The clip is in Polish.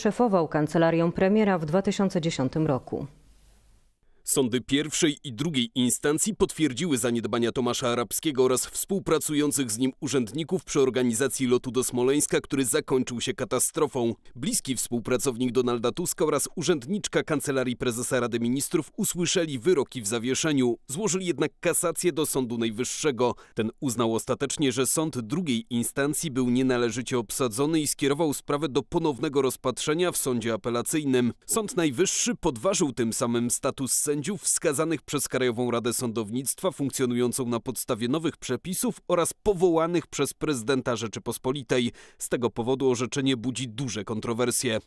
Szefował kancelarią premiera w 2010 roku. Sądy pierwszej i drugiej instancji potwierdziły zaniedbania Tomasza Arabskiego oraz współpracujących z nim urzędników przy organizacji lotu do Smoleńska, który zakończył się katastrofą. Bliski współpracownik Donalda Tuska oraz urzędniczka Kancelarii Prezesa Rady Ministrów usłyszeli wyroki w zawieszeniu. Złożyli jednak kasację do Sądu Najwyższego. Ten uznał ostatecznie, że sąd drugiej instancji był nienależycie obsadzony i skierował sprawę do ponownego rozpatrzenia w sądzie apelacyjnym. Sąd Najwyższy podważył tym samym status sędziów sędziów wskazanych przez Krajową Radę Sądownictwa funkcjonującą na podstawie nowych przepisów oraz powołanych przez prezydenta Rzeczypospolitej. Z tego powodu orzeczenie budzi duże kontrowersje.